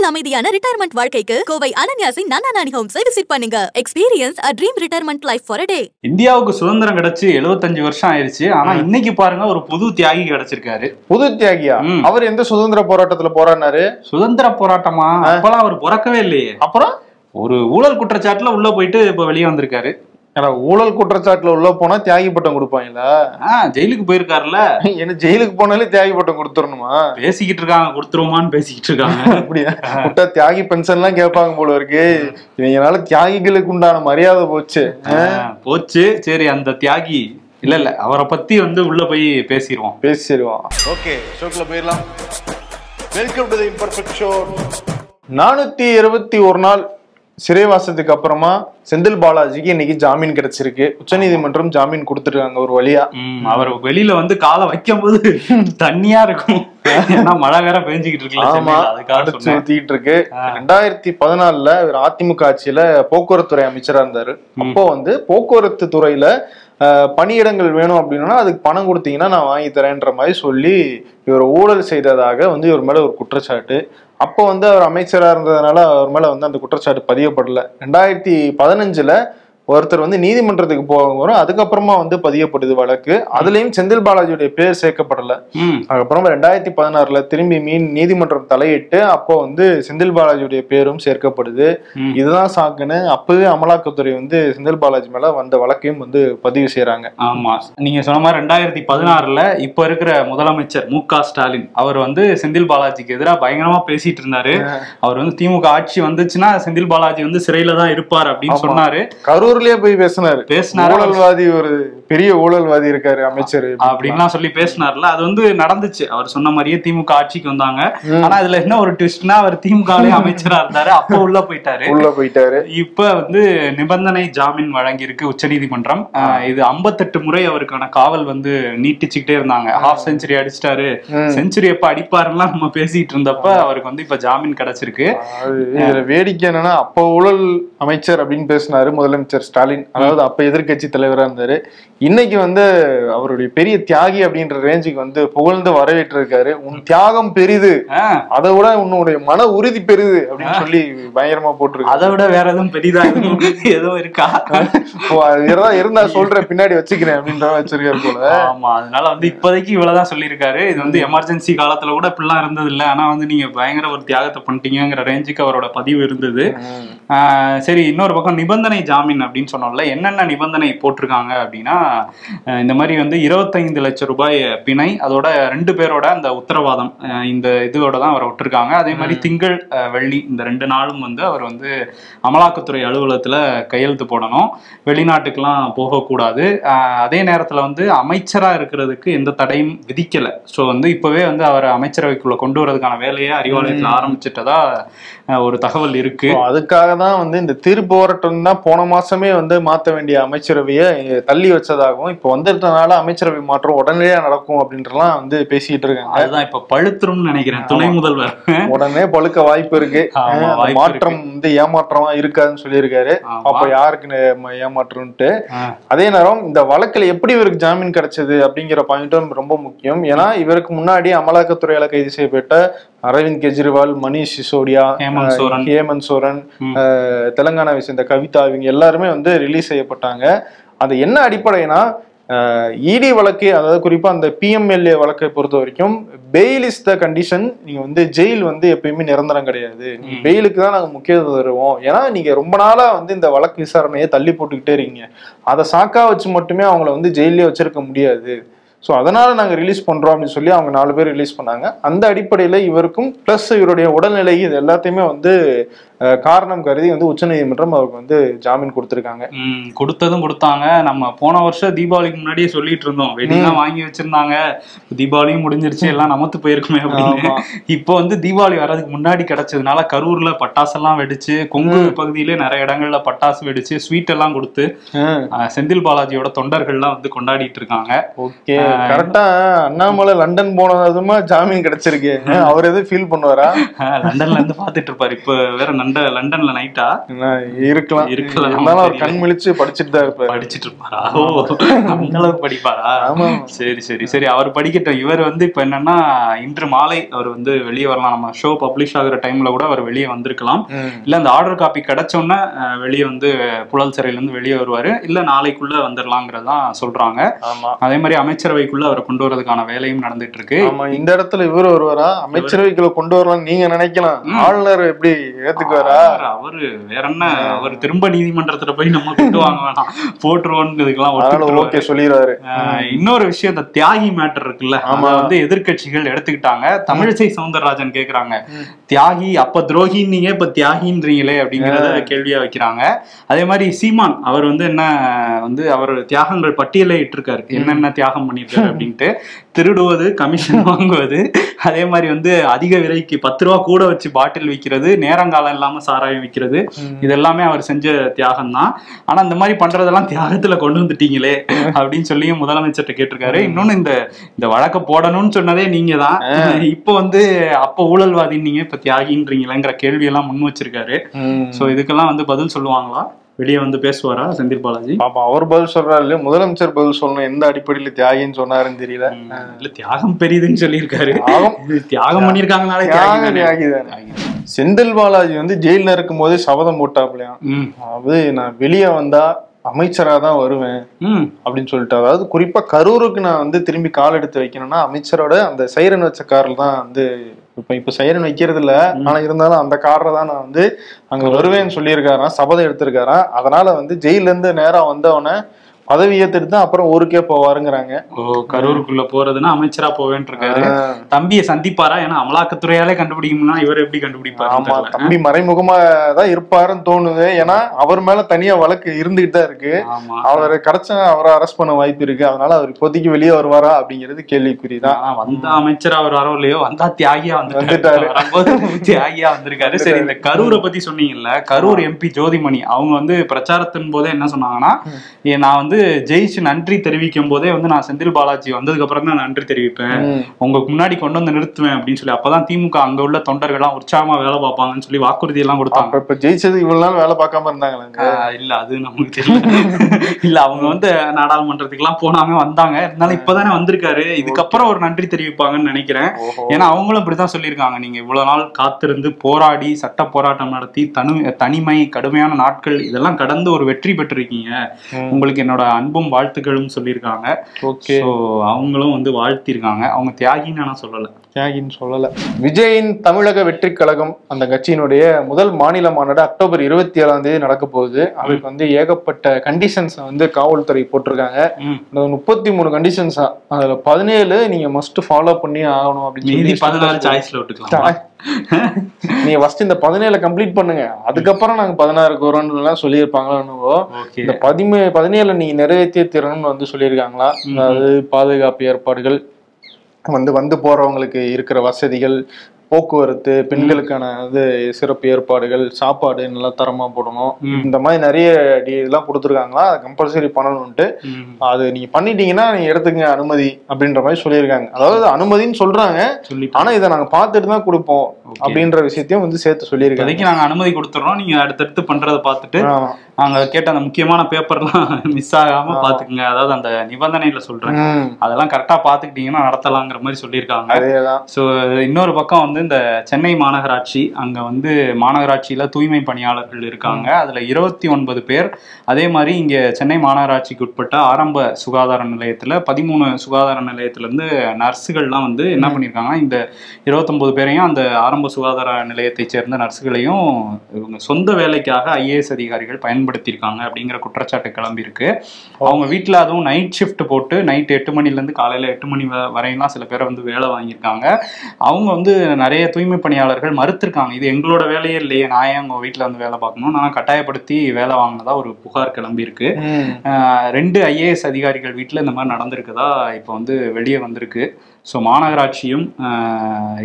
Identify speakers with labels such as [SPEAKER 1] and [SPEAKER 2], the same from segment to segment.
[SPEAKER 1] மனதில் அமைதியான ரிட்டையர்மெண்ட் வாழ்க்கைக்கு கோவை அனன்யாசின் நன்னா நானி ஹோம்ஸை விசிட் பண்ணுங்க. Experience a dream retirement life for day
[SPEAKER 2] இந்தியாவுக்கு சுதந்திரம் கிடைச்சு 75 வருஷம் ஆயிருச்சு. ஆனா இன்னைக்கு பாருங்க ஒரு புது தியாகி கிடைச்சிருக்காரு.
[SPEAKER 3] புது தியாகியா. அவர் எந்த சுதந்திர போராட்டத்துல போராடினாரு?
[SPEAKER 2] சுதந்திர போராட்டமா? அப்பெல்லாம் அவர் பிறக்கவே இல்லையே.
[SPEAKER 3] அப்புறம்?
[SPEAKER 2] ஒரு ஊழல் குற்றச்சாட்டுல உள்ள போயிட்டு இப்ப வெளியே வந்திருக்காரு.
[SPEAKER 3] ஏன்னா, ஊழல் குற்றச்சாட்டுல உள்ள போனா தியாகி பட்டம் கொடுப்பாங்களா?
[SPEAKER 2] ஆஹ் ஜெயிலுக்கு போயிருக்காருல
[SPEAKER 3] என்ன ஜெயிலுக்கு போனாலே தியாகி பட்டம் கொடுத்துடணுமா?
[SPEAKER 2] பேசிக்கிட்டு இருக்காங்க கொடுத்துருவோமான்னு பேசிக்கிட்டு இருக்காங்க.
[SPEAKER 3] அப்படியா? விட்டா தியாகி பென்ஷன் எல்லாம் கேட்பாங்க போல இருக்கு. இவங்கனால தியாகிகளுக்கு உண்டான மரியாதை போச்சு.
[SPEAKER 2] போச்சு. சரி அந்த தியாகி இல்ல இல்ல அவரை பத்தி வந்து உள்ள போய் பேசிடுவோம்.
[SPEAKER 3] பேசிடுவான் ஓகே ஷோக்குள்ள போயிடலாம். Welcome to the imperfect show நானூத்தி இருபத்தி ஒரு நாள் சிறைவாசத்துக்கு அப்புறமா செந்தில் பாலாஜிக்கு இன்னைக்கு ஜாமீன் கிடைச்சிருக்கு. உச்சநீதிமன்றம் ஜாமீன் கொடுத்துருக்காங்க ஒரு வழியா.
[SPEAKER 2] அவர் வெளியில வந்து காலை வைக்கும் போது தண்ணியா இருக்கும். ஏன்னா மழை வேற பெஞ்சுக்கிட்டு இருக்குல்ல
[SPEAKER 3] ஆமா ஊத்திட்டு இருக்கு. ரெண்டாயிரத்தி பதினாலுல இவர் அதிமுக ஆட்சியில போக்குவரத்து துறை அமைச்சரா இருந்தாரு. அப்போ வந்து போக்குவரத்து துறையில பணியிடங்கள் வேணும் அப்படின்னா அதுக்கு பணம் கொடுத்தீங்கன்னா நான் வாங்கி தரேன்ற மாதிரி சொல்லி இவர் ஊழல் செய்ததாக வந்து இவர் மேல ஒரு குற்றச்சாட்டு. அப்போ வந்து அவர் அமைச்சராக இருந்ததுனால அவர் மேலே வந்து அந்த குற்றச்சாட்டு பதியப்படலை. ரெண்டாயிரத்தி பதினஞ்சில் ஒருத்தர் வந்து நீதிமன்றத்துக்கு போகிறோம் அதுக்கப்புறமா வந்து பதியப்படுது வழக்கு. அதுலயும் செந்தில் பாலாஜியுடைய பேர் சேர்க்கப்படல. அதுக்கப்புறம் ரெண்டாயிரத்தி பதினாறுல திரும்பி மீன் நீதிமன்றம் தலையிட்டு அப்போ வந்து செந்தில் பாலாஜியுடைய பேரும் சேர்க்கப்படுது. இதுதான் சாக்குன்னு அப்பவே அமலாக்கத்துறை வந்து செந்தில் பாலாஜி மேல வந்த வழக்கையும் வந்து பதிவு செய்யறாங்க
[SPEAKER 2] ஆமா. நீங்க சொன்ன மாதிரி ரெண்டாயிரத்தி பதினாறுல இப்ப இருக்கிற முதலமைச்சர் மு க ஸ்டாலின் அவர் வந்து செந்தில் பாலாஜிக்கு எதிராக பயங்கரமா பேசிட்டு இருந்தாரு. அவர் வந்து திமுக ஆட்சி வந்துச்சுன்னா செந்தில் பாலாஜி வந்து சிறையில தான் இருப்பார் அப்படின்னு. சொன்னாரு.
[SPEAKER 3] கரூர்லயே போய் பேசினாரு.
[SPEAKER 2] பேசினாரு?
[SPEAKER 3] ஊழல்வாதி ஒரு பெரிய ஊழல்வாதி இருக்காரு அமைச்சர்.
[SPEAKER 2] அப்படின்லாம் சொல்லி பேசினார்ல. அது வந்து நடந்துச்சு. அவர் சொன்ன மாதிரியே திமுக ஆட்சிக்கு வந்தாங்க. ஆனா இதுல என்ன ஒரு ட்விஸ்ட்னா அவர் திமுகலயே அமைச்சரா இருந்தாரு. அப்போ உள்ள போயிட்டாரு.
[SPEAKER 3] உள்ள போயிட்டாரு.
[SPEAKER 2] இப்ப வந்து நிபந்தனை ஜாமீன் வழங்கியிருக்கு உச்சநீதிமன்றம். ஆஹ் இது 58 முறை அவருக்கான காவல் வந்து நீட்டிச்சுக்கிட்டே இருந்தாங்க. ஹாஃப் செஞ்சுரி அடிச்சிட்டாரு. செஞ்சுரி எப்ப அடிப்பாருலாம் நம்ம பேசிட்டு இருந்தப்ப அவருக்கு வந்து இப்ப ஜாமீன் கிடைச்சிருக்கு.
[SPEAKER 3] இதுல வேடிக்கை என்னன்னா அப்ப ஊழல் அமைச்சர் அப்படின்னு பேசினாரு முதலமைச்சர் ஸ்டாலின் அதாவது அப்ப எதிர்க்கட்சி தலைவரா இருந்தாரு. இன்னைக்கு வந்து அவருடைய பெரிய தியாகி அப்படின்ற ரேஞ்சுக்கு வந்து புகழ்ந்து வரவேற்று இருக்காரு உன் தியாகம் பெரிது. அதை விட உன்னுடைய மன உறுதி பெரிது அப்படின்னு சொல்லி பயங்கரமா போட்டிருக்கு
[SPEAKER 2] அதை விட வேற எதுவும் பெரிதா எதுவும் இருக்கா?
[SPEAKER 3] இருந்தா- சொல்றேன் பின்னாடி வச்சுக்கிறேன் அப்படின்ற வச்சிருக்காரு போல.
[SPEAKER 2] ஆமா அதனால வந்து இப்போதைக்கு இவ்வளவுதான் சொல்லியிருக்காரு. இது வந்து எமர்ஜென்சி காலத்துல கூட இப்படிலாம் இருந்தது இல்ல. ஆனா வந்து நீங்க பயங்கர ஒரு தியாகத்தை பண்ணிட்டீங்கிற ரேஞ்சுக்கு அவரோட பதிவு இருந்தது. சரி இன்னொரு பக்கம் நிபந்தனை ஜாமீன் அப்படின்னு சொன்னோம்ல என்னென்ன நிபந்தனை போட்டிருக்காங்க அப்படின்னா இந்த மாதிரி வந்து இருபத்தைந்து லட்சம் ரூபாய் பிணை அதோட ரெண்டு பேரோட அந்த உத்தரவாதம் இந்த இதோட தான் அவரை விட்டுருக்காங்க. அதே மாதிரி திங்கள் வெள்ளி இந்த ரெண்டு நாளும் வந்து அவர் வந்து அமலாக்கத்துறை அலுவலகத்துல கையெழுத்து போடணும். வெளிநாட்டுக்கெல்லாம் போகக்கூடாது. அதே நேரத்துல வந்து அமைச்சரா இருக்கிறதுக்கு எந்த தடையும் விதிக்கல. ஸோ வந்து இப்பவே வந்து அவர் அமைச்சரவைக்குள்ள கொண்டு வரதுக்கான வேலையை அறிவாலயத்தில் ஆரம்பிச்சிட்டதா ஒரு தகவல் இருக்கு.
[SPEAKER 3] அதுக்காக தான் வந்து இந்த திருப்போராட்டம் தான் போன மாசமே வந்து மாத்த வேண்டிய அமைச்சரவையை தள்ளி வச்சதாகவும் இப்ப வந்துட்டனால அமைச்சரவை மாற்றம் உடனடியா நடக்கும் அப்படின்றலாம் வந்து பேசிட்டு இருக்காங்க.
[SPEAKER 2] அதுதான் இப்ப பழுத்துரும்னு நினைக்கிறேன். துணை முதல்வர்.
[SPEAKER 3] உடனே பழுக்க வாய்ப்பு இருக்கு. மாற்றம் வந்து ஏமாற்றமா இருக்காதுன்னு சொல்லியிருக்காரு. அப்ப யாருக்கு ஏமாற்றம்ட்டு அதே நேரம் இந்த வழக்குல எப்படி இவருக்கு ஜாமீன் கிடைச்சது அப்படிங்கிற பாயிண்ட்டும் ரொம்ப முக்கியம். ஏன்னா இவருக்கு முன்னாடி அமலாக்கத்துறையால கைது செய்யப்பட்ட அரவிந்த் கெஜ்ரிவால் மணிஷ் சிசோடியா
[SPEAKER 2] ஹேமந்த் சோரன்.
[SPEAKER 3] தெலங்கானாவை சேர்ந்த கவிதா இவங்க எல்லாருமே வந்து ரிலீஸ் செய்யப்பட்டாங்க. அது என்ன அடிப்படைனா இடி வழக்கு அதாவது குறிப்பா அந்த பிஎம்எல்ஏ வழக்கை பொறுத்த வரைக்கும் பெயில் இஸ் த கண்டிஷன் நீங்க வந்து ஜெயில் வந்து எப்பயுமே நிரந்தரம் கிடையாது. பெயிலுக்கு தான் நாங்க முக்கியத்துவம் தருவோம். ஏன்னா நீங்க ரொம்ப நாளா வந்து இந்த வழக்கு விசாரணையை தள்ளி போட்டுக்கிட்டே இருக்கீங்க. அதை சாக்கா வச்சு மட்டுமே அவங்கள வந்து ஜெயிலே வச்சிருக்க முடியாது. ஸோ அதனால் நாங்கள் ரிலீஸ் பண்ணுறோம் அப்படின்னு சொல்லி அவங்க நாலு பேர் ரிலீஸ் பண்ணாங்க. அந்த அடிப்படையில் இவருக்கும் ப்ளஸ் இவருடைய உடல்நிலை இது எல்லாத்தையுமே வந்து காரணம் கருதி வந்து உச்சநீதிமன்றம் அவருக்கு வந்து ஜாமீன் கொடுத்திருக்காங்க.
[SPEAKER 2] கொடுத்ததும் கொடுத்தாங்க. நம்ம போன வருஷம் தீபாவளிக்கு முன்னாடியே சொல்லிட்டு இருந்தோம். வெடிலாம் வாங்கி வச்சிருந்தாங்க. தீபாவளியும் முடிஞ்சிருச்சு எல்லாம் நமத்து போயிருக்குமே அப்படின்னு. இப்போ வந்து தீபாவளி வர்றதுக்கு முன்னாடி கிடைச்சதுனால கரூர்ல பட்டாசெல்லாம் வெடிச்சு கொங்கு பகுதியிலே நிறைய இடங்கள்ல பட்டாசு வெடிச்சு ஸ்வீட் எல்லாம் கொடுத்து செந்தில் பாலாஜியோட தொண்டர்கள்லாம் வந்து கொண்டாடிட்டு இருக்காங்க.
[SPEAKER 3] ஓகே. கரெக்டா அண்ணாமலை லண்டன் போனதுமா ஜாமீன் கிடைச்சிருக்கு. அவர் எதுவும் ஃபீல் பண்ணுவாரா?
[SPEAKER 2] லண்டன்ல இருந்து பாத்துட்டு இருப்பாரு. இப்ப வேற லண்டன் லண்டன்ல நைட்டா
[SPEAKER 3] இருக்கலாம்.
[SPEAKER 2] இருக்கலாம்,
[SPEAKER 3] இருந்தாலும் அவர். கண் முழிச்சு படிச்சுட்டு தான் இருப்பாரு.
[SPEAKER 2] படிச்சிட்டு இருப்பாரா? ஓ அந்த அளவுக்கு படிப்பாரா?
[SPEAKER 3] ஆமா.
[SPEAKER 2] சரி சரி சரி. அவர் படிக்கட்டும். இவர் வந்து இப்ப என்னன்னா இன்று மாலை அவர் வந்து வெளியே வரலாம். நம்ம ஷோ பப்ளிஷ் ஆகுற டைம்ல கூட அவர் வெளியே வந்திருக்கலாம். இல்ல அந்த ஆர்டர் காப்பி கிடைச்ச உடனே அஹ், வெளியே வந்து புழல் சிறையில இருந்து வெளியே வருவாரு. இல்ல நாளைக்குள்ள வந்துடலாங்கிறதான் சொல்றாங்க. அதே மாதிரி அமைச்சரவைக்குள்ள அவரை கொண்டு வரதுக்கான வேலையும் நடந்துட்டு இருக்கு
[SPEAKER 3] ஆமா இந்த இடத்துல இவர் வருவாரா? அமைச்சரவைக்குள்ள கொண்டு வரலாம் நீங்க நினைக்கலாம். ஆளுநர் எப்படி ஏத்துக்குவாரா?
[SPEAKER 2] அவர்? அவரு வேற என்ன? அவர் திரும்ப நீதிமன்றத்துல போய் நம்ம கொண்டு வாங்க வேணாம். போட்டுருவோம்னு இதுக்கெல்லாம்.
[SPEAKER 3] ஓகே சொல்லிடுவாரு
[SPEAKER 2] இன்னொரு விஷயம் இந்த தியாகி மேட்டர் இருக்குல்ல
[SPEAKER 3] ஆமா.
[SPEAKER 2] வந்து எதிர்க்கட்சிகள் எடுத்துக்கிட்டாங்க. தமிழிசை சவுந்தரராஜன் கேக்குறாங்க. தியாகி அப்ப துரோகின்னீங்க இப்ப தியாகின்றீங்களே அப்படிங்கறத கேள்வியா வைக்கிறாங்க. அதே மாதிரி சீமான் அவர் வந்து என்ன வந்து அவர் தியாகங்கள் பட்டியலை இட்டிருக்காரு என்னென்ன தியாகம் பண்ணிருக்காரு அப்படின்ட்டு. திருடுவது கமிஷன் வாங்குவது அதே மாதிரி வந்து அதிக விலைக்கு பத்து ரூபா கூட வச்சு பாட்டில் விற்கிறது நேரங்காலம் இல்லாம சாராயம் விற்கிறது இது எல்லாமே அவர் செஞ்ச தியாகம் தான் ஆனா இந்த மாதிரி பண்றதெல்லாம் தியாகத்துல கொண்டு வந்துட்டீங்களே அப்படின்னு சொல்லியும் முதலமைச்சர்கிட்ட கேட்டிருக்காரு. இன்னொன்னு இந்த இந்த வழக்க போடணும்னு சொன்னதே நீங்க தான் இப்போ வந்து அப்ப ஊழல்வாதி நீங்க இப்ப தியாகின்றீங்களேங்கிற கேள்வி எல்லாம் முன் வச்சிருக்காரு. சோ இதுக்கெல்லாம் வந்து பதில் சொல்லுவாங்களா? வெளியே வந்து பேசுவாரா செந்தில் பாலாஜி?
[SPEAKER 3] பாப்பா அவர் பதில் சொல்றாரு இல்லையா? முதலமைச்சர் பதில் சொல்லணும். எந்த அடிப்படையில தியாகின்னு சொன்னாருன்னு தெரியல.
[SPEAKER 2] இல்ல தியாகம் பெரியதுன்னு சொல்லியிருக்காரு.
[SPEAKER 3] தியாகம்.
[SPEAKER 2] பண்ணிருக்காங்கனாலே
[SPEAKER 3] தியாகம் தியாகி. செந்தில் பாலாஜி வந்து ஜெயில இருக்கும் போதே சபதம் போட்டாப்லையாம் அதாவது நான் வெளியே வந்தா அமைச்சரா தான் வருவேன் அப்படின்னு சொல்லிட்டு அதாவது குறிப்பா கரூருக்கு நான் வந்து திரும்பி கால் எடுத்து வைக்கணும்னா அமைச்சரோட அந்த சைரன் வச்ச கார்ல தான் வந்து இப்ப இப்ப சைரன் வைக்கிறது இல்ல ஆனா இருந்தாலும் அந்த கார்ல தான் நான் வந்து அங்க வருவேன்னு சொல்லியிருக்காராம் சபதம் எடுத்திருக்காராம். அதனால வந்து ஜெயில இருந்து நேரா வந்தவன பதவி ஏத்துட்டு தான் அப்புறம் ஊருக்கே போவாருங்கிறாங்க.
[SPEAKER 2] ஓ கரூருக்குள்ள போறதுன்னா அமைச்சரா போவேன்னு இருக்காரு தம்பியை சந்திப்பாரா? ஏன்னா அமலாக்கத்துறையாலே கண்டுபிடிக்கும்னா இவர் எப்படி கண்டுபிடிப்பாரு
[SPEAKER 3] ஆமா தம்பி மறைமுகமா தான் இருப்பாருன்னு தோணுது. ஏன்னா அவர் மேல தனியா வழக்கு இருந்துகிட்டு தான் இருக்கு. அவர் கிடைச்சா அவரை அரெஸ்ட் பண்ண வாய்ப்பு இருக்கு. அதனால அவர் இப்போதைக்கு வெளியே வருவாரா அப்படிங்கிறது கேள்விக்குறிதான்.
[SPEAKER 2] வந்த அமைச்சரா அவர் வரோ இல்லையோ வந்தா தியாகியா வந்துட்டாரு. வரும்போது தியாகியா வந்திருக்காரு. சரி இந்த கரூரை பத்தி சொன்னீங்கல்ல கரூர் எம்பி ஜோதிமணி அவங்க வந்து பிரச்சாரத்தின் போதே என்ன சொன்னாங்கன்னா நான் வந்து ஜெயிச்சு நன்றி தெரிவிக்கும் போதே வந்து நான் செந்தில் பாலாஜி வந்ததுக்கு அப்புறம் தான் நன்றி தெரிவிப்பேன். உங்களுக்கு முன்னாடி கொண்டு வந்து நிறுத்துவேன் அப்படின்னு சொல்லி அப்பதான் திமுக அங்க உள்ள தொண்டர்கள்லாம் உற்சாகமா வேலை பார்ப்பாங்கன்னு சொல்லி வாக்குறுதி எல்லாம் கொடுத்தாங்க.
[SPEAKER 3] இப்ப ஜெயிச்சது இவ்வளவு நாள் வேலை பார்க்காம இருந்தாங்களாங்க
[SPEAKER 2] ஆஹ் இல்ல அது நமக்கு தெரியல. இல்ல அவங்க வந்து நாடாளுமன்றத்துக்கு எல்லாம் போனாங்க வந்தாங்க. இருந்தாலும் இப்பதானே வந்திருக்காரு. இதுக்கப்புறம் ஒரு நன்றி தெரிவிப்பாங்கன்னு நினைக்கிறேன். ஏன்னா அவங்களும் இப்படித்தான் சொல்லியிருக்காங்க. நீங்க இவ்வளவு நாள் காத்திருந்து போராடி சட்ட போராட்டம் நடத்தி தனு தனிமை கடுமையான நாட்கள் இதெல்லாம் கடந்து ஒரு வெற்றி பெற்றிருக்கீங்க. உங்களுக்கு என்னோட அன்பும் வாழ்த்துக்களும் சொல்லியிருக்காங்க.
[SPEAKER 3] ஓகே
[SPEAKER 2] அவங்களும் வந்து வாழ்த்திருக்காங்க அவங்க தியாகின்னு நான் சொல்லல.
[SPEAKER 3] தியாகின்னு சொல்லல. விஜயின் தமிழக வெற்றி கழகம் அந்த கட்சியினுடைய முதல் மாநில மாநாடு அக்டோபர் இருபத்தி ஏழாம் தேதி நடக்க போகுது. அதுக்கு வந்து ஏகப்பட்ட கண்டிஷன்ஸ் வந்து காவல்துறை போட்டிருக்காங்க. முப்பத்தி மூணு கண்டிஷன்ஸா அதுல பதினேழு நீங்க மஸ்ட் ஃபாலோ பண்ணி ஆகணும் அப்படின்னு
[SPEAKER 2] பதினாறு சாய்ஸ்ல விட்டுக்கலாம்?
[SPEAKER 3] நீங்க ஃபர்ஸ்ட் இந்த பதினேழு கம்ப்ளீட் பண்ணுங்க. அதுக்கப்புறம் நாங்க பதினாறுக்கு வரோம்னு எல்லாம் சொல்லியிருப்பாங்களோ இந்த பதிமே பதினேழு நீங்க நிறைவேற்றிய திறன்னு வந்து சொல்லியிருக்காங்களா? அதாவது பாதுகாப்பு ஏற்பாடுகள் வந்து வந்து போகிறவங்களுக்கு இருக்கிற வசதிகள் போக்குவரத்து பெண்களுக்கான இது சிறப்பு ஏற்பாடுகள் சாப்பாடு நல்லா தரமா போடணும். இந்த மாதிரி நிறைய டி- இதெல்லாம் கொடுத்துருக்காங்களா? அதை கம்பல்சரி பண்ணணும்ட்டு. அது நீங்க பண்ணிட்டீங்கன்னா நீங்க எடுத்துங்க அனுமதி அப்படின்ற மாதிரி சொல்லியிருக்காங்க. அதாவது அனுமதின்னு சொல்றாங்க. ஆனா இதை நாங்க பார்த்துட்டு தான் கொடுப்போம் அப்படின்ற விஷயத்தையும் வந்து சேர்த்து சொல்லியிருக்காங்க.
[SPEAKER 2] இப்போதைக்கு நாங்க அனுமதி கொடுத்துறோம். நீங்க அடுத்தடுத்து பண்றதை பார்த்துட்டு. நாங்க கேட்ட அந்த முக்கியமான பேப்பர்லாம் மிஸ் ஆகாம பாத்துக்குங்க அதாவது அந்த நிபந்தனையில சொல்றேன். அதெல்லாம் கரெக்டா பாத்துக்கிட்டீங்கன்னா நடத்தலாங்கிற மாதிரி சொல்லியிருக்காங்க. ஸோ இன்னொரு பக்கம் வந்து இந்த சென்னை மாநகராட்சி அங்க வந்து மாநகராட்சியில தூய்மை பணியாளர்கள் இருக்காங்க. அதுல இருபத்தி ஒன்பது பேர். அதே மாதிரி இங்க சென்னை மாநகராட்சிக்கு உட்பட்ட ஆரம்ப சுகாதார நிலையத்துல பதிமூணு சுகாதார நிலையத்துல இருந்து நர்ஸுகள்லாம் வந்து என்ன பண்ணியிருக்காங்கன்னா இந்த இருபத்தொன்பது பேரையும் அந்த ஆரம்ப சுகாதார நிலையத்தை சேர்ந்த நர்ஸுகளையும் இவங்க சொந்த வேலைக்காக ஐஏஎஸ் அதிகாரிகள் பயன்படுத்தியிருக்காங்க அப்படிங்கிற குற்றச்சாட்டு கிளம்பியிருக்கு. அவங்க வீட்டில் அதுவும் நைட் ஷிஃப்ட் போட்டு நைட் எட்டு மணிலேருந்து காலையில் எட்டு மணி வ- வரையும்லாம் சில பேரை வந்து வேலை வாங்கியிருக்காங்க. அவங்க வந்து நிறைய தூய்மை பணியாளர்கள் மறுத்திருக்காங்க. இது எங்களோட வேலையே இல்லையே. நான் ஏன் உங்கள் வீட்டில் வந்து வேலை பார்க்கணும்? நான் கட்டாயப்படுத்தி வேலை வாங்கினதா ஒரு புகார் கிளம்பியிருக்கு. ரெண்டு ஐஏஎஸ் அதிகாரிகள் வீட்டில் இந்த மாதிரி நடந்திருக்குதா? இப்போ வந்து வெளியே வந்திருக்கு. ஸோ மாநகராட்சியும்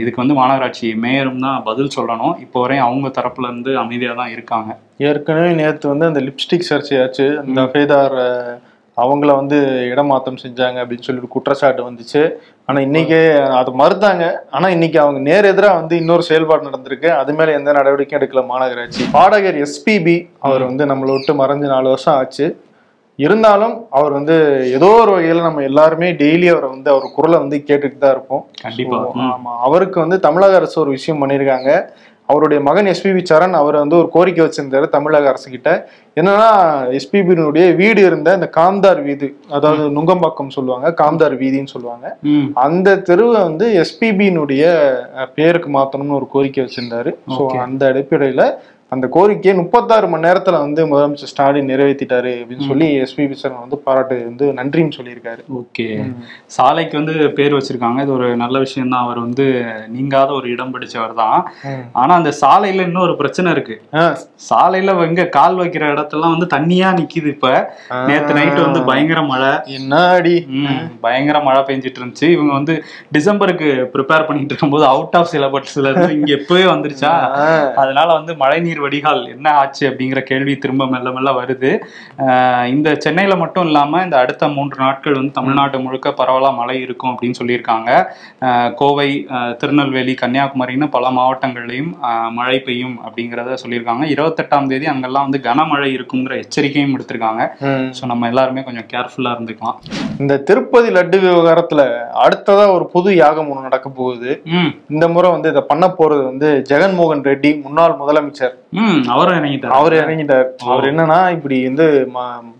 [SPEAKER 2] இதுக்கு வந்து மாநகராட்சி மேயரும் தான் பதில் சொல்லணும். இப்போ வரையும் அவங்க தரப்புல இருந்து அமைதியாக தான் இருக்காங்க.
[SPEAKER 3] ஏற்கனவே நேத்து வந்து அந்த லிப்ஸ்டிக் சர்ச்சையாச்சு. அந்த ஃபேதார் அவங்கள வந்து இடமாற்றம் செஞ்சாங்க அப்படின்னு சொல்லி ஒரு குற்றச்சாட்டு வந்துச்சு. ஆனா இன்னைக்கு அது மறுத்தாங்க. ஆனா இன்னைக்கு அவங்க நேர் எதிரா வந்து இன்னொரு செயல்பாடு நடந்திருக்கு. அது மேல எந்த நடவடிக்கையும் எடுக்கல மாநகராட்சி. பாடகர் எஸ்பிபி அவர் வந்து நம்மளை விட்டு மறைஞ்சு நாலு வருஷம் ஆச்சு. இருந்தாலும் அவர் வந்து ஏதோ ஒரு வகையில நம்ம எல்லாருமே டெய்லி அவரை வந்து அவர் குரலை வந்து கேட்டுட்டு தான் இருப்போம்.
[SPEAKER 2] கண்டிப்பா.
[SPEAKER 3] So,
[SPEAKER 2] ம்.
[SPEAKER 3] ஆமா. அவருக்கு வந்து தமிழக அரசு ஒரு விஷயம் பண்ணியிருக்காங்க. அவருடைய மகன் எஸ்பிபி சரண் அவர் வந்து ஒரு கோரிக்கை வச்சிருந்தாரு தமிழக அரசு கிட்ட என்னன்னா எஸ்பிபியினுடைய வீடு இருந்த இந்த காம்தார் வீதி அதாவது நுங்கம்பாக்கம் சொல்லுவாங்க காம்தார் வீதின்னு சொல்லுவாங்க. அந்த தெருவை வந்து எஸ்பிபியினுடைய பேருக்கு மாத்தணும்னு ஒரு கோரிக்கை வச்சிருந்தாரு ஸோ. அந்த அடிப்படையில அந்த கோரிக்கையை முப்பத்தாறு மணி நேரத்துல வந்து முதலமைச்சர் ஸ்டாலின் நிறைவேற்றிட்டாரு அப்படின்னு சொல்லி எஸ்பிபி சரண் வந்து பாராட்டு வந்து நன்றின்னு சொல்லியிருக்காரு.
[SPEAKER 2] ஓகே. சாலைக்கு வந்து பேர் வச்சிருக்காங்க. இது ஒரு நல்ல விஷயம் தான் அவர் வந்து நீங்காத ஒரு இடம் பிடிச்சவர் தான் ஆனா அந்த சாலையில இன்னொரு பிரச்சனை இருக்கு. சாலையில எங்க கால் வைக்கிற இடத்தெல்லாம் வந்து தண்ணியா நிக்குது இப்ப. நேத்து நைட்டு வந்து பயங்கர மழை.
[SPEAKER 3] என்ன அடி
[SPEAKER 2] ம், பயங்கர மழை பெஞ்சிட்டு இருந்துச்சு இவங்க வந்து டிசம்பருக்கு ப்ரிப்பேர் பண்ணிட்டு இருக்கும்போது அவுட் ஆஃப் சிலபஸ்ல இருந்து இங்க எப்பவே வந்துருச்சா? அதனால வந்து மழைநீர் வடிகால் என்ன ஆச்சு அப்படிங்கிற கேள்வி திரும்ப மெல்ல மெல்ல வருது. இந்த சென்னையில மட்டும் இல்லாம இந்த அடுத்த மூன்று நாட்கள் வந்து தமிழ்நாடு முழுக்க பரவலா மழை இருக்கும் அப்படின்னு சொல்லியிருக்காங்க. கோவை திருநெல்வேலி கன்னியாகுமரின்னு பல மாவட்டங்கள்லையும் மழை பெய்யும் அப்படிங்கிறத சொல்லியிருக்காங்க. இருபத்தெட்டாம் தேதி அங்கெல்லாம் வந்து கனமழை இருக்குங்கிற எச்சரிக்கையும் எடுத்திருக்காங்க. ஸோ நம்ம எல்லாருமே கொஞ்சம் கேர்ஃபுல்லா இருந்துக்கலாம்.
[SPEAKER 3] இந்த திருப்பதி லட்டு விவகாரத்துல அடுத்ததா ஒரு புது யாகம் ஒண்ணு நடக்க போகுது. இந்த முறை வந்து இதை பண்ண போறது வந்து ஜெகன்மோகன் ரெட்டி முன்னாள் முதலமைச்சர்.
[SPEAKER 2] அவரும் இறங்கிட்டார்.
[SPEAKER 3] அவர் இறங்கிட்டார். அவர் என்னன்னா இப்படி வந்து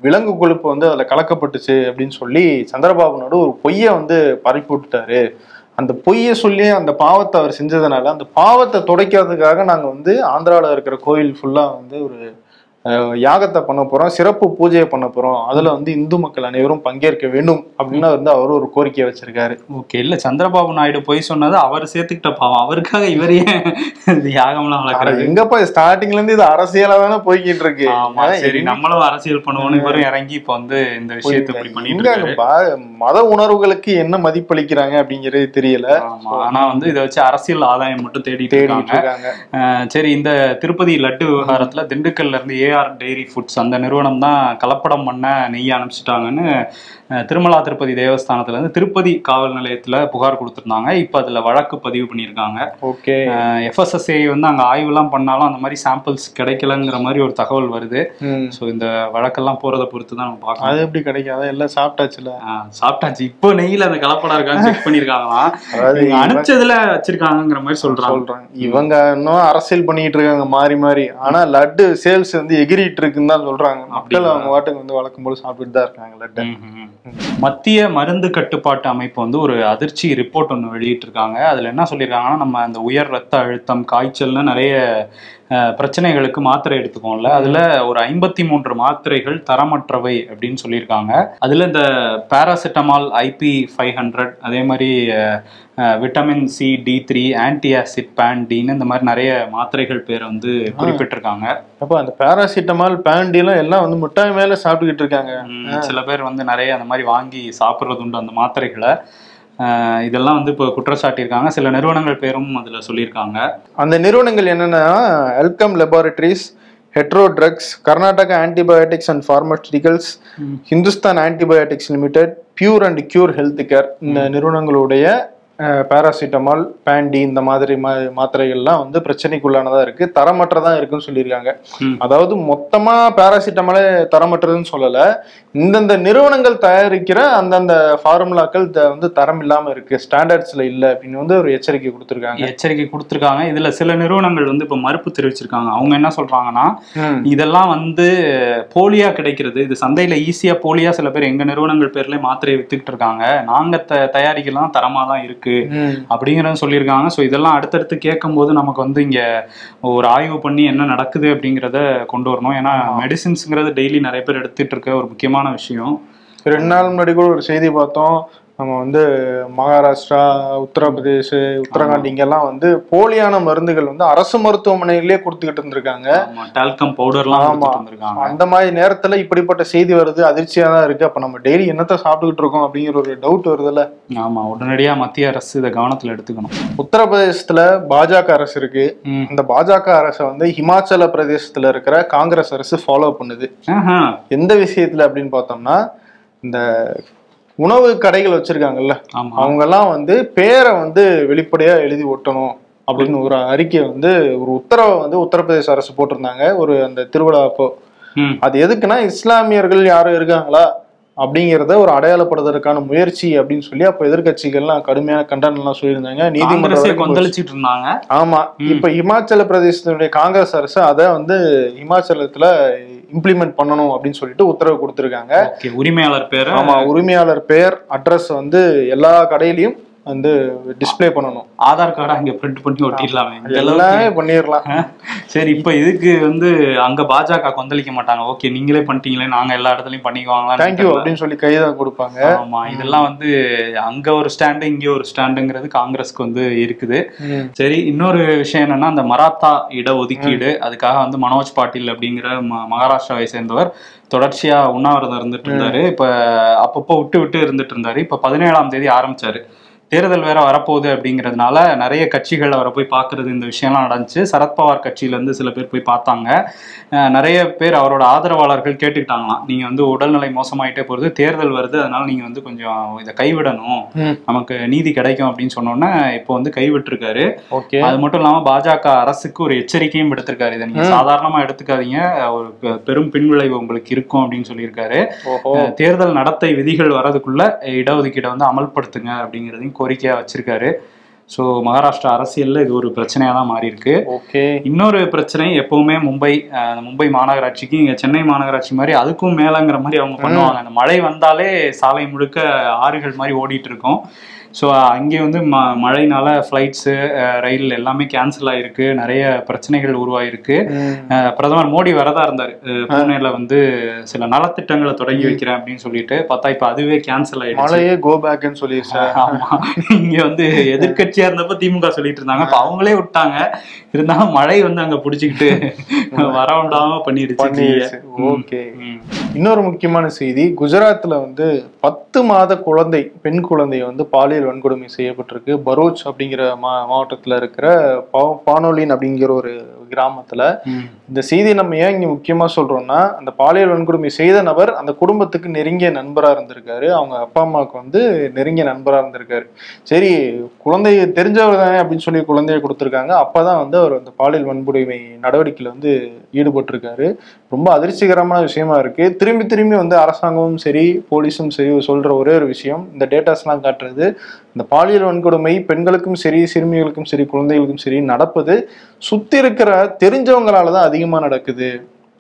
[SPEAKER 3] விலங்கு கொழுப்பு வந்து அதுல கலக்கப்பட்டுச்சு அப்படின்னு சொல்லி சந்திரபாபு நாயுடு ஒரு பொய்யை வந்து பரப்பி விட்டுட்டாரு. அந்த பொய்யை சொல்லி அந்த பாவத்தை அவர் செஞ்சதுனால அந்த பாவத்தை துடைக்கிறதுக்காக நாங்க வந்து ஆந்திரால இருக்கிற கோயில் ஃபுல்லா வந்து ஒரு யாகத்தை பண்ண போறோம் சிறப்பு பூஜையை பண்ண போறோம். அதுல வந்து இந்து மக்கள் அனைவரும் பங்கேற்க வேண்டும் அப்படின்னு வந்து அவர் ஒரு கோரிக்கையை வச்சிருக்காரு.
[SPEAKER 2] ஓகே இல்ல சந்திரபாபு நாயுடு போய் சொன்னது அவர் சேர்த்துக்கிட்ட பாவம். அவருக்காக இவரையே யாகம்லாம்
[SPEAKER 3] ஆனா
[SPEAKER 2] வளர்க்குறது
[SPEAKER 3] எங்கப்பா ஸ்டார்டிங்ல இருந்து இது அரசியலா தானே போய்கிட்டு இருக்கு
[SPEAKER 2] சரி நம்மளும் அரசியல் பண்ணுவோம்னு இவரும் இறங்கி இப்ப வந்து இந்த விஷயத்தை இப்படி பண்ணிட்டு
[SPEAKER 3] மத உணர்வுகளுக்கு என்ன மதிப்பளிக்கிறாங்க அப்படிங்கிறது தெரியல.
[SPEAKER 2] ஆனா வந்து இதை வச்சு அரசியல் ஆதாயம் மட்டும் தேடிட்டு
[SPEAKER 3] தேடிட்டு
[SPEAKER 2] இருக்காங்க. சரி இந்த திருப்பதி லட்டு விவகாரத்துல திண்டுக்கல்ல இருந்து ஏஆர் டெய்ரி ஃபுட்ஸ் அந்த நிறுவனம் தான் கலப்படம் பண்ண நெய் அனுப்பிச்சிட்டாங்கன்னு திருமலா திருப்பதி தேவஸ்தானத்துல இருந்து திருப்பதி காவல் நிலையத்துல புகார் கொடுத்திருந்தாங்க. இப்ப அதுல வழக்கு பதிவு பண்ணியிருக்காங்க.
[SPEAKER 3] ஓகே.
[SPEAKER 2] எஃப்எஸ்எஸ்ஐ வந்து அங்கே ஆய்வுலாம் பண்ணாலும் அந்த மாதிரி சாம்பிள்ஸ் கிடைக்கலங்கிற மாதிரி ஒரு தகவல் வருது. ஸோ இந்த வழக்கெல்லாம் போறதை பொறுத்து தான் நம்ம பார்க்கணும்.
[SPEAKER 3] அது எப்படி கிடைக்காத? எல்லாம் சாப்பிட்டாச்சுல.
[SPEAKER 2] சாப்பிட்டாச்சு. இப்போ நெய்யில் அந்த கலப்படம் இருக்கான்னு செக் பண்ணியிருக்காங்களாம்.
[SPEAKER 3] அதாவது
[SPEAKER 2] அனுப்பிச்சதுல வச்சிருக்காங்கங்கிற மாதிரி சொல்றாங்க.
[SPEAKER 3] சொல்றாங்க. இவங்க இன்னும் அரசியல் பண்ணிட்டு இருக்காங்க மாறி மாறி. ஆனா லட்டு சேல்ஸ் வந்து எகிரிட்டு இருக்குன்னு தான் சொல்றாங்க. மக்கள்? அவங்க வாட்டுக்கு வந்து வழக்கம் போல சாப்பிட்டுட்டு தான் இருக்காங்க லட்டு.
[SPEAKER 2] மத்திய மருந்து கட்டுப்பாட்டு அமைப்பு வந்து ஒரு அதிர்ச்சி ரிப்போர்ட் ஒன்று வெளியிட்டிருக்காங்க. அதில் என்ன சொல்லியிருக்காங்கன்னா நம்ம அந்த உயர் ரத்த அழுத்தம் காய்ச்சல்னு நிறைய பிரச்சனைகளுக்கு மாத்திரை எடுத்துக்கோம்ல. அதுல ஒரு ஐம்பத்தி மூன்று மாத்திரைகள் தரமற்றவை அப்படின்னு சொல்லியிருக்காங்க. அதுல இந்த பாராசிட்டமால் ஐபி ஃபைவ் ஹண்ட்ரட் அதே மாதிரி vitamin C D three anti acid பேன்டின்னு இந்த மாதிரி நிறைய மாத்திரைகள் பேரை வந்து குறிப்பிட்டிருக்காங்க.
[SPEAKER 3] அப்ப அந்த பேராசிட்டமால் பேண்டி எல்லாம் வந்து மிட்டாய் மேல சாப்பிட்டுக்கிட்டு இருக்காங்க.
[SPEAKER 2] சில பேர் வந்து நிறைய அந்த மாதிரி வாங்கி சாப்பிட்றது உண்டு அந்த மாத்திரைகளை. இதெல்லாம் வந்து இப்போ குற்றச்சாட்டியிருக்காங்க. சில நிறுவனங்கள் பேரும் அதுல சொல்லியிருக்காங்க.
[SPEAKER 3] அந்த நிறுவனங்கள் என்னன்னா Alkem laboratories Hetero drugs Karnataka antibiotics and pharmaceuticals Hindustan antibiotics limited pure and cure health care இந்த நிறுவனங்களுடைய பேராசிட்டமால் பேண்டி இந்த மாதிரி மா- மாத்திரைகள்லாம் வந்து பிரச்சனைக்குள்ளானதா இருக்கு. தரமற்றதா இருக்குன்னு சொல்லியிருக்காங்க. அதாவது மொத்தமா பேராசிட்டமாலே தரமற்றதுன்னு சொல்லல. இந்தந்த நிறுவனங்கள் தயாரிக்கிற அந்தந்த ஃபார்முலாக்கள் வந்து தரம் இல்லாம இருக்கு. ஸ்டாண்டர்ட்ஸ்ல இல்ல அப்படின்னு வந்து ஒரு எச்சரிக்கை கொடுத்திருக்காங்க.
[SPEAKER 2] எச்சரிக்கை கொடுத்துருக்காங்க. இதுல சில நிறுவனங்கள் வந்து இப்போ மறுப்பு தெரிவிச்சிருக்காங்க. அவங்க என்ன சொல்றாங்கன்னா. இதெல்லாம் வந்து போலியா கிடைக்கிறது. இது சந்தையில ஈஸியா போலியா சில பேர் எங்க நிறுவனங்கள் பேர்ல மாத்திரையை வித்துக்கிட்டு இருக்காங்க. நாங்க த தயாரிக்கலாம் தரமா தான் இருக்கு. அப்படிங்கிறத சொல்லியிருக்காங்க. ஸோ இதெல்லாம் அடுத்தடுத்து கேட்கும்போது நமக்கு வந்து இங்க ஒரு ஆய்வு பண்ணி என்ன நடக்குது அப்படிங்கிறத கொண்டு வரணும். ஏன்னா மெடிசின்ஸுங்கிறது டெய்லி நிறைய பேர் எடுத்துட்டு இருக்க ஒரு முக்கியமான விஷயம்.
[SPEAKER 3] ரெண்டு நாள் முன்னாடி கூட ஒரு செய்தி பார்த்தோம். நம்ம வந்து மகாராஷ்டிரா உத்தரப்பிரதேஷ் உத்தரகாண்ட் இங்கெல்லாம் வந்து போலியான மருந்துகள் வந்து அரசு மருத்துவமனையிலேயே கொடுத்துக்கிட்டு இருந்திருக்காங்க.
[SPEAKER 2] டால்கம் பவுடர்லாம்
[SPEAKER 3] ஆமா. அந்த மாதிரி நேரத்துல இப்படிப்பட்ட செய்தி வருது அதிர்ச்சியா தான் இருக்கு. அப்ப நம்ம டெய்லி என்னத்த சாப்பிட்டுக்கிட்டு இருக்கோம் அப்படிங்கிற ஒரு டவுட் வருதுல்ல.
[SPEAKER 2] ஆமா உடனடியா மத்திய அரசு இதை கவனத்துல எடுத்துக்கணும்.
[SPEAKER 3] உத்தரப்பிரதேசத்துல பாஜக அரசு இருக்கு.
[SPEAKER 2] ம்.
[SPEAKER 3] அந்த பாஜக அரசை வந்து ஹிமாச்சல பிரதேசத்துல இருக்கிற காங்கிரஸ் அரசு ஃபாலோ பண்ணுது. எந்த விஷயத்துல அப்படின்னு பார்த்தோம்னா இந்த உணவு கடைகள் வச்சிருக்காங்கல்ல அவங்க எல்லாம் வந்து பேரை வந்து வெளிப்படையா எழுதி ஒட்டணும் அப்படின்னு ஒரு அறிக்கை வந்து ஒரு உத்தரவை வந்து உத்தரப்பிரதேச அரசு போட்டிருந்தாங்க ஒரு அந்த திருவிழா அப்போ. அது எதுக்குன்னா இஸ்லாமியர்கள் யாரும் இருக்காங்களா அப்படிங்கிறத ஒரு அடையாளப்படுத்துறதுக்கான முயற்சி அப்படின்னு சொல்லி அப்ப எதிர்க்கட்சிகள்லாம் கடுமையான கண்டனம் எல்லாம் சொல்லியிருந்தாங்க நீதிமன்றம்.
[SPEAKER 2] கொந்தளிச்சிட்டு இருந்தாங்க
[SPEAKER 3] ஆமா. இப்ப இமாச்சல பிரதேசத்தினுடைய காங்கிரஸ் அரசு அதை வந்து இமாச்சலத்துல இம்ப்ளிமெண்ட் பண்ணணும் அப்படின்னு சொல்லிட்டு உத்தரவு கொடுத்திருக்காங்க.
[SPEAKER 2] உரிமையாளர் பேரை.
[SPEAKER 3] ஆமா உரிமையாளர் பெயர் அட்ரஸ் வந்து எல்லா கடையிலயும் வந்து டிஸ்ப்ளே பண்ணணும்.
[SPEAKER 2] ஆதார் கார்டை அங்க பிரிண்ட் பண்ணி ஒட்டிடலாமே.
[SPEAKER 3] எல்லாமே பண்ணிடலாம்.
[SPEAKER 2] சரி இப்ப இதுக்கு வந்து அங்க பாஜக கொந்தளிக்க மாட்டாங்க. ஓகே நீங்களே பண்ணிட்டீங்களே நாங்க எல்லா இடத்துலயும் பண்ணிக்குவாங்களா
[SPEAKER 3] தேங்க்யூ அப்படின்னு சொல்லி கைதான் கொடுப்பாங்க.
[SPEAKER 2] ஆமா இதெல்லாம் வந்து அங்க ஒரு ஸ்டாண்டு இங்க ஒரு ஸ்டாண்டுங்கிறது காங்கிரஸ்க்கு வந்து இருக்குது. சரி இன்னொரு விஷயம் என்னன்னா அந்த மராத்தா இடஒதுக்கீடு அதுக்காக வந்து மனோஜ் பாட்டீல் அப்படிங்கிற மகாராஷ்டிராவை சேர்ந்தவர் தொடர்ச்சியா உண்ணாவிரதம் இருந்துட்டு இருந்தாரு. இப்ப அப்பப்போ விட்டு விட்டு இருந்துட்டு இருந்தாரு. இப்ப பதினேழாம் தேதி ஆரம்பிச்சாரு. தேர்தல் வேற வரப்போகுது அப்படிங்கிறதுனால நிறைய கட்சிகள் அவரை போய் பார்க்கறது இந்த விஷயம்லாம் நடந்துச்சு. சரத்பவார் கட்சியில இருந்து சில பேர் போய் பார்த்தாங்க. நிறைய பேர் அவரோட ஆதரவாளர்கள் கேட்டுக்கிட்டாங்களாம். நீங்க வந்து உடல்நிலை மோசமாயிட்டே போறது தேர்தல் வருது அதனால நீங்க வந்து கொஞ்சம் இதை கைவிடணும். நமக்கு நீதி கிடைக்கும் அப்படின்னு சொன்னோன்னே இப்போ வந்து கைவிட்டிருக்காரு. அது மட்டும் இல்லாம பாஜக அரசுக்கு ஒரு எச்சரிக்கையும் விடுத்திருக்காரு. இதை நீங்க சாதாரணமா எடுத்துக்காதீங்க. ஒரு பெரும் பின்விளைவு உங்களுக்கு இருக்கும் அப்படின்னு சொல்லியிருக்காரு. தேர்தல் நடத்தை விதிகள் வரதுக்குள்ள இடஒதுக்கீடை வந்து அமல்படுத்துங்க அப்படிங்கிறதையும் கோரிக்கையா வச்சிருக்காரு. ஸோ மகாராஷ்டிரா அரசியல்ல இது ஒரு பிரச்சனையா தான் மாறி இருக்கு
[SPEAKER 3] ஓகே.
[SPEAKER 2] இன்னொரு பிரச்சனை எப்பவுமே மும்பை மும்பை மாநகராட்சிக்கு இங்க சென்னை மாநகராட்சி மாதிரி அதுக்கும் மேலங்கிற மாதிரி அவங்க பண்ணுவாங்க. அந்த மழை வந்தாலே சாலை முழுக்க ஆறுகள் மாதிரி ஓடிட்டு இருக்கும். ஸோ அங்கே வந்து ம மழைனால ஃப்ளைட்ஸு ரயில் எல்லாமே கேன்சல் ஆயிருக்கு. நிறைய பிரச்சனைகள் உருவாயிருக்கு. பிரதமர் மோடி வரதா இருந்தார். பூனேல வந்து சில நலத்திட்டங்களை தொடங்கி வைக்கிறேன் அப்படின்னு சொல்லிட்டு பார்த்தா இப்போ அதுவே கேன்சல் ஆயிடுச்சு.
[SPEAKER 3] மழையே கோ பேக்னு சொல்லிடுச்சு
[SPEAKER 2] ஆமா. இங்க வந்து எதிர்க்கட்சியா இருந்தப்ப திமுக சொல்லிட்டு இருந்தாங்க. இப்ப அவங்களே விட்டாங்க. இருந்தாலும் மழை வந்து அங்க புடிச்சுக்கிட்டு வர விடாம பண்ணிடுச்சு.
[SPEAKER 3] ஓகே. இன்னொரு முக்கியமான செய்தி குஜராத்ல வந்து பத்து மாத குழந்தை பெண் குழந்தை வந்து பாலியல் வன்கொடுமை செய்யப்பட்டிருக்கு பரூச் அப்படிங்கிற மா மாவட்டத்துல இருக்கிற பா- பானோலின் அப்படிங்கிற ஒரு கிராமத்துல. இந்த செய்தி நம்ம ஏன் இங்க முக்கியமா சொல்றோம்னா அந்த பாலியல் வன்கொடுமை செய்த நபர் அந்த குடும்பத்துக்கு நெருங்கிய நண்பரா இருந்திருக்காரு. அவங்க அப்பா அம்மாவுக்கு வந்து நெருங்கிய நண்பரா இருந்திருக்காரு. சரி குழந்தைய தெரிஞ்சவர் தானே அப்படின்னு சொல்லி குழந்தைய கொடுத்துருக்காங்க. அப்பதான் வந்து அவர் அந்த பாலியல் வன்கொடுமை நடவடிக்கையில வந்து ஈடுபட்டிருக்காரு. ரொம்ப அதிர்ச்சிகரமான விஷயமா இருக்கு. திரும்பி திரும்பி வந்து அரசாங்கமும் சரி போலீஸும் சரி சொல்ற ஒரே ஒரு விஷயம் இந்த டேட்டாஸ்லாம் காட்டுறது. இந்த பாலியல் வன்கொடுமை பெண்களுக்கும் சரி சிறுமிகளுக்கும் சரி குழந்தைகளுக்கும் சரி நடப்பது சுத்தி இருக்கிற தெரிஞ்சவங்களால தான் அதிகமா நடக்குது.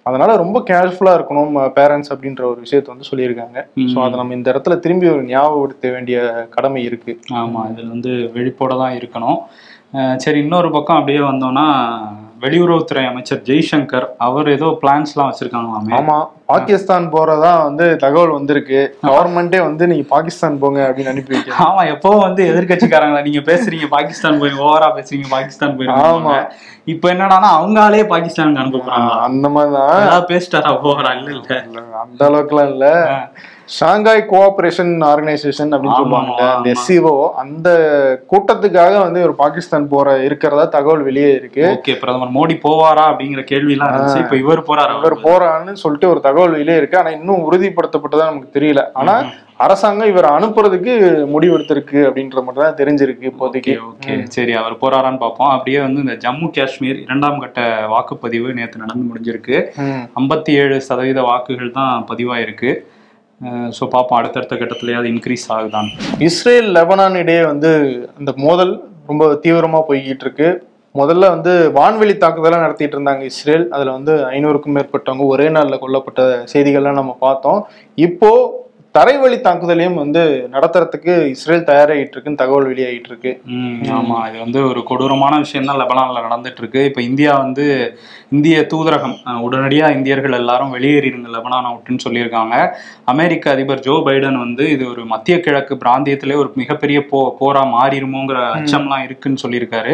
[SPEAKER 3] அதனால ரொம்ப கேர்ஃபுல்லா இருக்கணும் பேரண்ட்ஸ் அப்படின்ற ஒரு விஷயத்த வந்து சொல்லியிருக்காங்க. ஸோ அதை நம்ம இந்த இடத்துல திரும்பி ஒரு ஞாபகப்படுத்த வேண்டிய கடமை இருக்கு.
[SPEAKER 2] ஆமா இதுல வந்து விழிப்போட தான் இருக்கணும். சரி இன்னொரு பக்கம் அப்படியே வந்தோம்னா வெளியுறவுத்துறை அமைச்சர் ஜெய்சங்கர் அவர் ஏதோ பிளான்ஸ்லாம் வச்சிருக்காங்களாமே.
[SPEAKER 3] ஆமா பாகிஸ்தான் போறதா வந்து தகவல் வந்திருக்கு. கவர்மெண்டே வந்து நீங்க பாகிஸ்தான் போங்க அப்படின்னு அனுப்பி
[SPEAKER 2] ஆமா எப்பவும் வந்து எதிர்க்கட்சிக்காரங்களா நீங்க பேசுறீங்க பாகிஸ்தான் போய் ஓவரா பேசுறீங்க பாகிஸ்தான் போயிருங்க
[SPEAKER 3] ஆமா.
[SPEAKER 2] இப்ப என்னடான்னா அவங்க ஆளே பாகிஸ்தானுக்கு அனுப்ப போறாங்க
[SPEAKER 3] அந்த மாதிரிதான்.
[SPEAKER 2] பேசிட்டாரா ஓவரா? இல்ல இல்ல.
[SPEAKER 3] அந்த அளவுக்குலாம் இல்ல. ஷாங்காய் கோஆபரேஷன் ஆர்கனைசேஷன் அப்படின்னு சொல்லுவாங்க அந்த. எஸ்சிஓ அந்த கூட்டத்துக்காக வந்து ஒரு பாகிஸ்தான் போற இருக்கிறதா தகவல் வெளியே இருக்கு.
[SPEAKER 2] ஓகே பிரதமர் மோடி போவாரா அப்படிங்கிற கேள்வி எல்லாம் இருந்துச்சு இப்ப இவர் போறாரு?
[SPEAKER 3] இவர் போறான்னு சொல்லிட்டு ஒரு தகவல் வெளியே இருக்கு. ஆனா இன்னும் உறுதிப்படுத்தப்பட்டதா நமக்கு தெரியல. ஆனா அரசாங்கம் இவர் அனுப்புறதுக்கு முடிவெடுத்திருக்கு அப்படின்ற மட்டும் தான் தெரிஞ்சிருக்கு இப்போதைக்கு.
[SPEAKER 2] ஓகே சரி அவர் போறாரான்னு பார்ப்போம். அப்படியே வந்து இந்த ஜம்மு காஷ்மீர் இரண்டாம் கட்ட வாக்குப்பதிவு நேத்து நடந்து முடிஞ்சிருக்கு. ஐம்பத்தி ஏழு சதவீத வாக்குகள் தான் பதிவாயிருக்கு. ஸோ பார்ப்போம் அடுத்தடுத்த கட்டத்துலேயாவது இன்க்ரீஸ் ஆகுதான்
[SPEAKER 3] இஸ்ரேல் லெபனான் இடையே வந்து அந்த மோதல் ரொம்ப தீவிரமாக போய்கிட்டு இருக்கு முதல்ல வந்து வான்வெளி தாக்குதலாக நடத்திட்டு இருந்தாங்க இஸ்ரேல். அதில் வந்து ஐநூறுக்கும் மேற்பட்டவங்க ஒரே நாளில் கொல்லப்பட்ட செய்திகள்லாம் நம்ம பார்த்தோம். இப்போ தரைவழி தாக்குதலையும் வந்து நடத்துறதுக்கு இஸ்ரேல் தயாராகிட்டு இருக்குன்னு தகவல் வெளியாகிட்டு இருக்கு
[SPEAKER 2] ம், ஆமா இது வந்து ஒரு கொடூரமான விஷயம் தான் லெபனான்ல நடந்துட்டு இருக்கு இப்ப இந்தியா வந்து இந்திய தூதரகம் உடனடியா இந்தியர்கள் எல்லாரும் வெளியேறிடுங்க லெபனானை விட்டுன்னு சொல்லியிருக்காங்க. அமெரிக்க அதிபர் ஜோ பைடன் வந்து இது ஒரு மத்திய கிழக்கு பிராந்தியத்திலே ஒரு மிகப்பெரிய போ போரா மாறிடுமோங்கிற அச்சம்லாம் இருக்குன்னு சொல்லியிருக்காரு.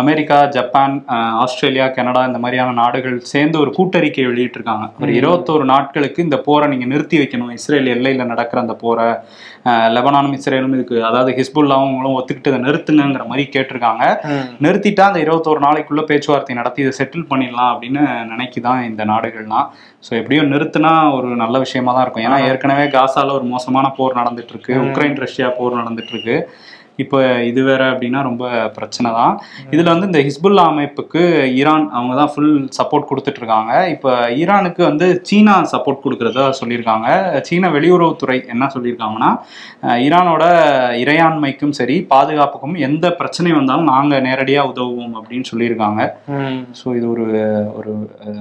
[SPEAKER 2] அமெரிக்கா ஜப்பான் ஆஸ்திரேலியா கனடா இந்த மாதிரியான நாடுகள் சேர்ந்து ஒரு கூட்டறிக்கை வெளியிட்டிருக்காங்க. ஒரு இருபத்தோரு நாட்களுக்கு இந்த போரை நீங்க நிறுத்தி வைக்கணும். இஸ்ரேல் எல்லையில நடக்கிற அந்த போரை லெபனானும் இஸ்ரேலும் இதுக்கு அதாவது ஹிஸ்புல்லாவும் அவங்களும் ஒத்துக்கிட்டு நிறுத்துங்கிற மாதிரி கேட்டிருக்காங்க. நிறுத்திட்டா அந்த இருபத்தோரு நாளைக்குள்ள பேச்சுவார்த்தை நடத்தி இதை செட்டில் பண்ணிடலாம் அப்படின்னு நினைக்குதான் இந்த நாடுகள்லாம் ஸோ எப்படியும் நிறுத்தினா ஒரு நல்ல விஷயமா தான் இருக்கும். ஏன்னா ஏற்கனவே காசால ஒரு மோசமான போர் நடந்துட்டு இருக்கு. உக்ரைன் ரஷ்யா போர் நடந்துட்டு இருக்கு. இப்போ இது வேற அப்படின்னா ரொம்ப பிரச்சனை தான். இதுல வந்து இந்த ஹிஸ்புல்லா அமைப்புக்கு ஈரான் அவங்க தான் ஃபுல் சப்போர்ட் கொடுத்துட்டு இருக்காங்க இப்போ ஈரானுக்கு வந்து சீனா சப்போர்ட் கொடுக்கறதா சொல்லியிருக்காங்க. சீன வெளியுறவுத்துறை என்ன சொல்லியிருக்காங்கன்னா ஈரானோட இறையாண்மைக்கும் சரி பாதுகாப்புக்கும் எந்த பிரச்சனை வந்தாலும் நாங்க நேரடியா உதவுவோம் அப்படின்னு சொல்லியிருக்காங்க. ஸோ இது ஒரு ஒரு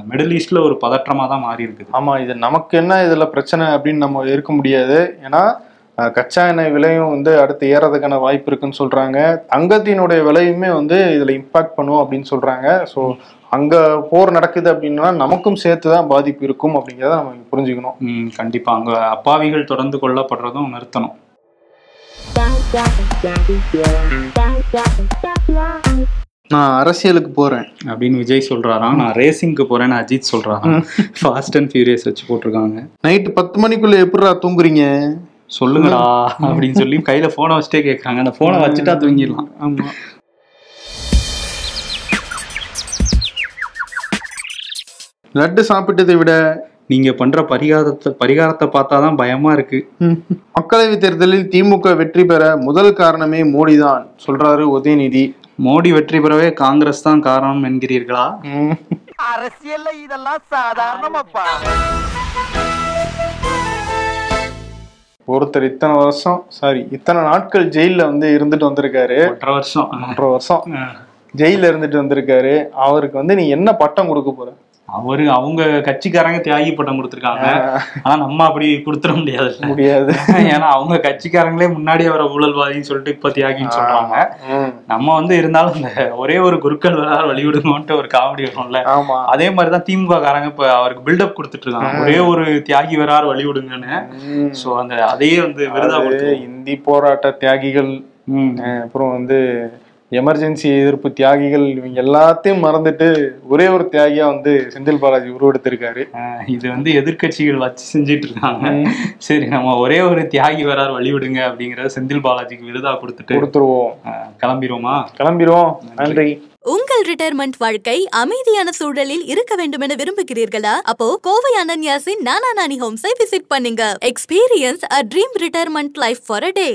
[SPEAKER 2] மிடில் ஈஸ்ட்ல ஒரு பதற்றமா தான் மாறி இருக்குது
[SPEAKER 3] ஆமா இது நமக்கு என்ன இதுல பிரச்சனை அப்படின்னு நம்ம இருக்க முடியாது. ஏன்னா கச்சா எண்ணெய் விலையும் வந்து அடுத்து ஏறதுக்கான வாய்ப்பு இருக்குன்னு சொல்றாங்க. தங்கத்தினுடைய விலையுமே வந்து இதுல இம்பாக்ட் பண்ணும் அப்படின்னு சொல்றாங்க. ஸோ அங்க போர் நடக்குது அப்படின்னா நமக்கும் சேர்த்து தான் பாதிப்பு இருக்கும் அப்படிங்கிறத நம்ம புரிஞ்சுக்கணும்.
[SPEAKER 2] ம், கண்டிப்பா. அங்க அப்பாவிகள் தொடர்ந்து கொல்லப்படுறதும் நிறுத்தணும்.
[SPEAKER 3] நான் அரசியலுக்கு போறேன்.
[SPEAKER 2] அப்படின்னு விஜய் சொல்றாராம். நான் ரேசிங்க்கு போறேன்னு அஜித் சொல்றாராம். ஃபாஸ்ட் அண்ட் ஃபியூரியஸ் வச்சு போட்டிருக்காங்க.
[SPEAKER 3] நைட்டு பத்து மணிக்குள்ள எப்படிடா தூங்குறீங்க?
[SPEAKER 2] சொல்லுங்கடா அப்படின்னு சொல்லி கையில போனை வச்சுட்டே கேக்குறாங்க. அந்த போனை வச்சுட்டா தூங்கிடலாம்.
[SPEAKER 3] ஆமா. லட்டு சாப்பிட்டதை விட
[SPEAKER 2] நீங்க பண்ற பரிகாரத்தை பரிகாரத்தை பார்த்தாதான் பயமா இருக்கு.
[SPEAKER 3] ம், மக்களவைத் தேர்தலில் திமுக வெற்றி பெற முதல் காரணமே மோடி தான் சொல்றாரு உதயநிதி.
[SPEAKER 2] மோடி வெற்றி பெறவே காங்கிரஸ் தான் காரணம் என்கிறீர்களா?
[SPEAKER 3] ம்,
[SPEAKER 4] அரசியல்ல இதெல்லாம் சாதாரணமாப்பா.
[SPEAKER 3] ஒருத்தர் இத்தனை வருஷம் சாரி இத்தனை நாட்கள் ஜெயில்ல வந்து இருந்துட்டு வந்திருக்காரு.
[SPEAKER 2] ஒன்றரை வருஷம்.
[SPEAKER 3] ஒன்றரை வருஷம். ஜெயில இருந்துட்டு வந்திருக்காரு. அவருக்கு வந்து நீ என்ன பட்டம் கொடுக்க போற?
[SPEAKER 2] அவரு அவங்க கட்சிக்காரங்க தியாகி பட்டம் கொடுத்துருக்காங்க. ஆனா நம்ம அப்படி கொடுத்துட முடியாது
[SPEAKER 3] முடியாது.
[SPEAKER 2] ஏன்னா அவங்க கட்சிக்காரங்களே முன்னாடி அவரை ஊழல்வாதின்னு சொல்லிட்டு இப்ப தியாகின்னு சொல்றாங்க. நம்ம வந்து இருந்தாலும் இந்த ஒரே ஒரு குருக்கள் வரார் வழிவிடுங்கன்ட்டு ஒரு காமெடி வரும்ல. அதே மாதிரிதான் திமுக காரங்க இப்ப அவருக்கு பில்டப் கொடுத்துட்டு இருக்காங்க ஒரே ஒரு தியாகி வரார் வழிவிடுங்கன்னு. சோ அந்த அதையே வந்து விருதா
[SPEAKER 3] இந்தி போராட்ட தியாகிகள் அப்புறம் வந்து எமர்ஜென்சி எதிர்ப்பு தியாகிகள் இவங்க எல்லாத்தையும் மறந்துட்டு ஒரே ஒரு தியாகியா வந்து செந்தில் பாலாஜி உருவெடுத்திருக்காரு.
[SPEAKER 2] இது வந்து எதிர்க்கட்சிகள் வச்சு செஞ்சிட்டு இருக்காங்க. சரி நம்ம ஒரே ஒரு தியாகி வரார் வழிவிடுங்க அப்படிங்கறத செந்தில் பாலாஜிக்கு விருதா கொடுத்துட்டு
[SPEAKER 3] கொடுத்துருவோம்.
[SPEAKER 2] அஹ், கிளம்பிருவோமா?
[SPEAKER 3] கிளம்பிடுவோம் நன்றி.
[SPEAKER 1] உங்கள் ரிட்டையர்மெண்ட் வாழ்க்கை அமைதியான சூழலில் இருக்க வேண்டும் என விரும்புகிறீர்களா? அப்போ கோவை அனன்யாசின் நானா நானி ஹோம்ஸை விசிட் பண்ணுங்க. Experience a dream retirement life for a day